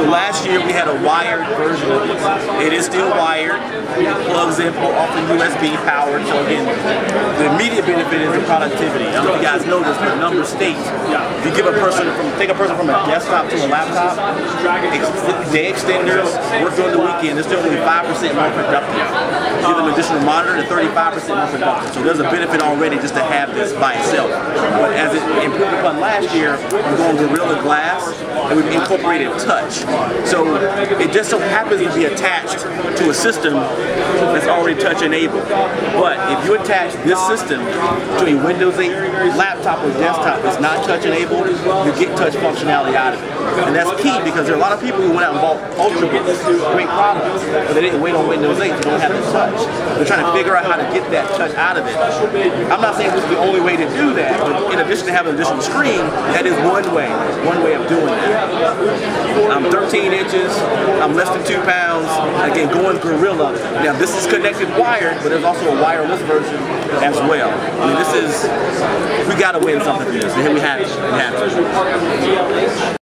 So last year we had a wired version of this. It is still wired. It plugs in off the USB powered. So again, the immediate benefit is the productivity. I don't know if you guys know this, but number states, if you give a person from take a person from a desktop to a laptop, day extenders, work during the weekend, they're still only five percent more productive. Give them additional monitor, they're 35% more productive. So there's a benefit already just to have this by itself. But upon last year, we're going Gorilla Glass, and we've incorporated touch. So it just so happens to be attached to a system that's already touch enabled. But if you attach this system to a Windows 8 laptop or desktop that's not touch enabled, you get touch functionality out of it. And that's key because there are a lot of people who went out and bought Ultrabooks, great products, but they didn't wait on Windows 8 to don't have the touch. They're trying to figure out how to get that touch out of it. I'm not saying this is the only way to do that, but in addition to having additional screen, that is one way, one way of doing that. I'm 13 inches, I'm less than two pounds, again, going Gorilla. Now this is connected wired, but there's also a wireless version as well. I mean, this is, we gotta win something for this, and here we have it. We have it.